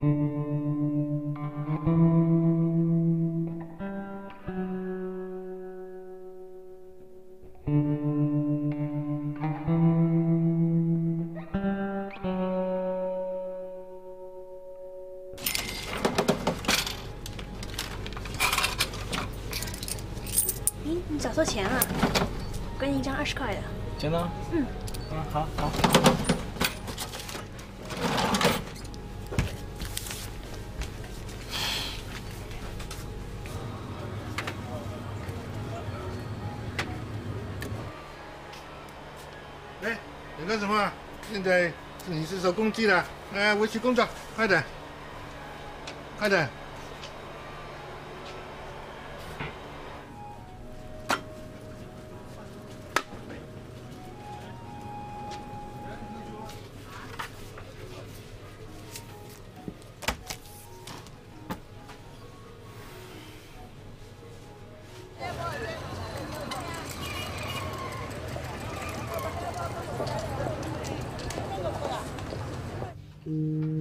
咦，你找错钱了，我给你一张二十块的。真的？嗯。嗯，好好。干什么？现在你是收工具了，哎，维持工作，快点，快点。Mm.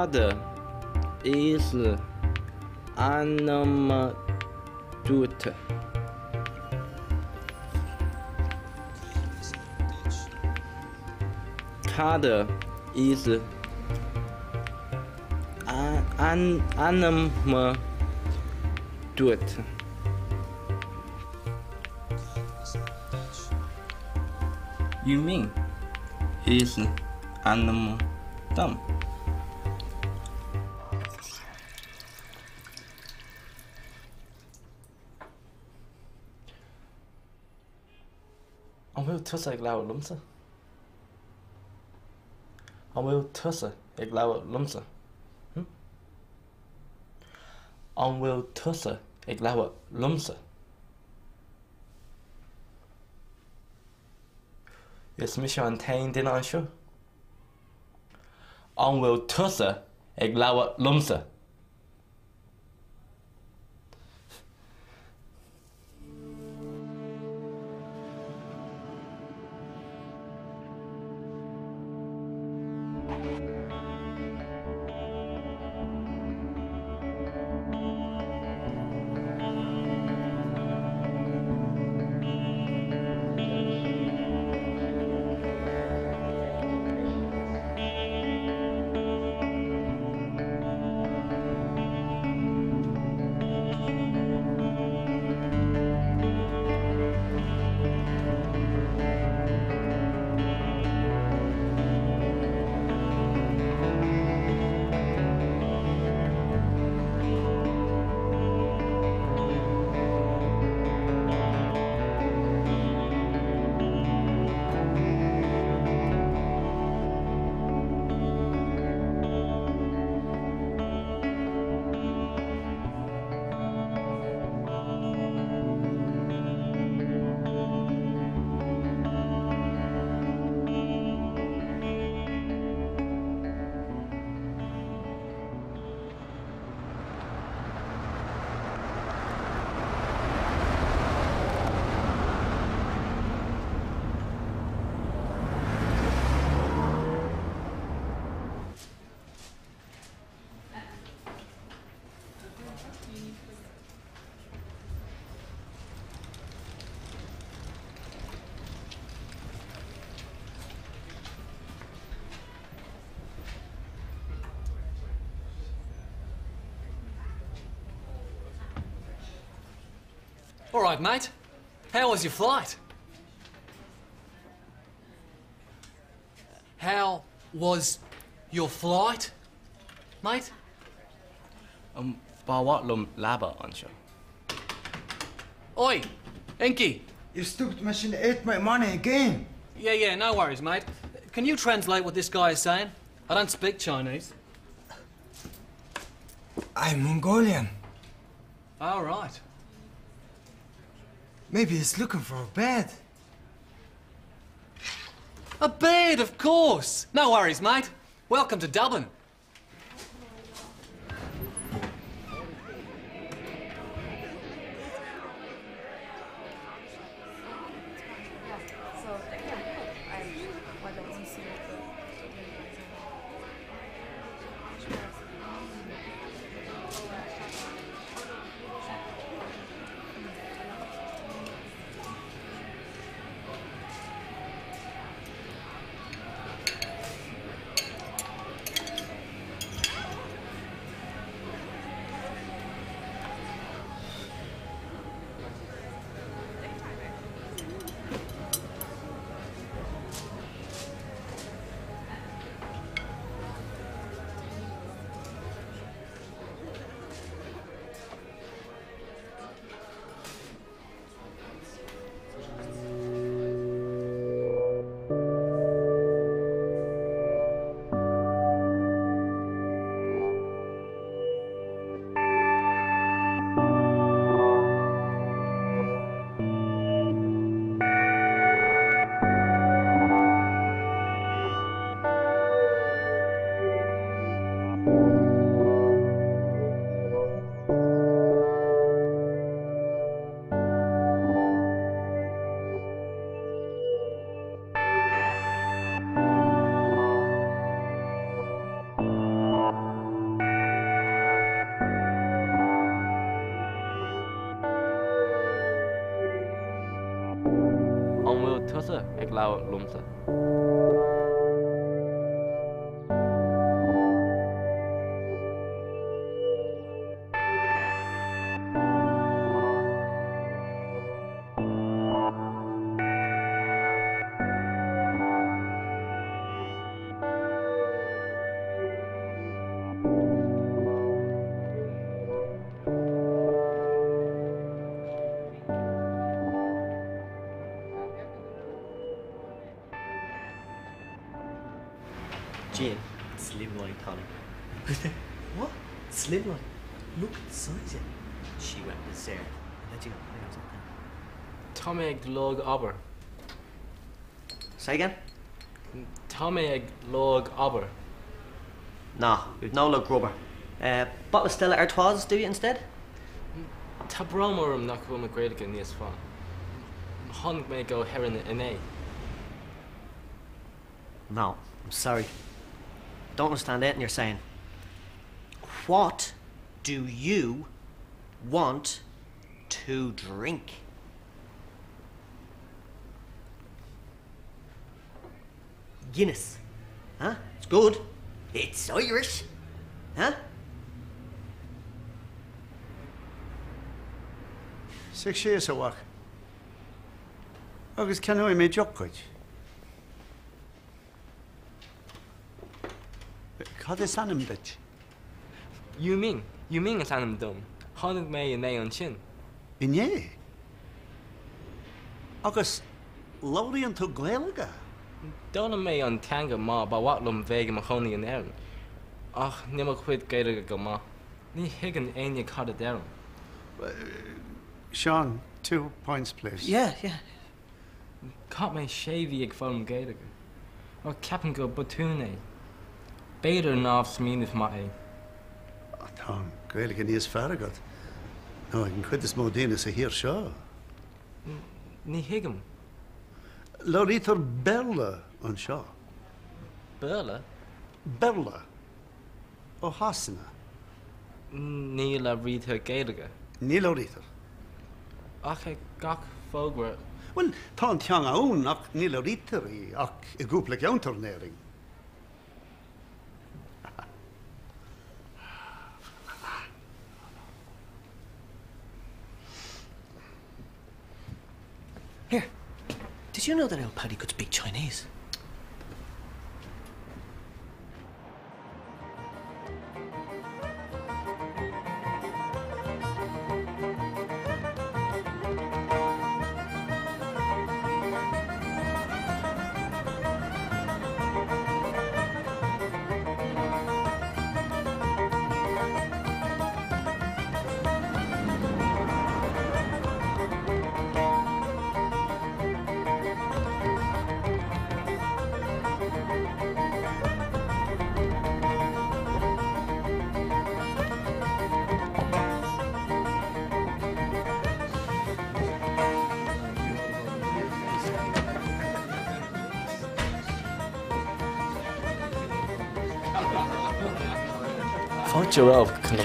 Card is animate. Card is an an animate. Yu Ming is ainm dom? Ông vil tusse jeg laver lumse. Ông vil tusse jeg laver lumse. Hm? Ông vil tusse jeg laver lumse. Hvis vi ikke har en tegn til en sjø. Ông All right, mate. How was your flight? How was your flight, mate? Um, Bawat lum laba anseo. Oi, Enki. You stupid machine ate my money again. Yeah, yeah, no worries, mate. Can you translate what this guy is saying? I don't speak Chinese. I'm Mongolian. All right. Maybe he's looking for a bed. A bed, of course. No worries, mate. Welcome to Dublin. orası ek la lumsa Jane, slimline Tony. what? Slimline? Look at the size of it. She went berserk. Let you know. hang on a second. Tá ag log aber. Say again? Tá ag log aber. Nah, we've no look rubber. Uh, bottle of Stella Artois, do you instead? Tá bromorm nach bhfuil magréige níos fá. Honnig mé go heran in é. No, I'm sorry. Don't understand anything you're saying. What do you want to drink? Guinness. Huh? It's good. It's Irish. Huh? Six sé a bhaach. Agus 他在啥那么大气？有名，有名啥那么多？好能买有那样钱？一年？阿个是老人头怪了个。Dan me an teanga má ba walum veige a choní an an. Ach ni a chuid gaide go má. Ní higan aine cad a dam. Sean, two points please. Yeah, yeah. Ca me shavy ag fom gaide go. captain go botúna. Béidir náh smíanamh má é. Tá gréalacha níos ferragad. No an chud is mó déana sa hir seo. Ní hiigem. Láítar bella an seo. Bela Bella ó hasanna. ní le ríthe géige. Ní láítar. Ach ag gach fógra Well, tá an teanga ún ach ní láítarí ach i gúpla antarnéing. You know that El Paddy could speak Chinese?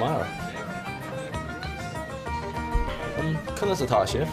Mar. An chuna atá sih?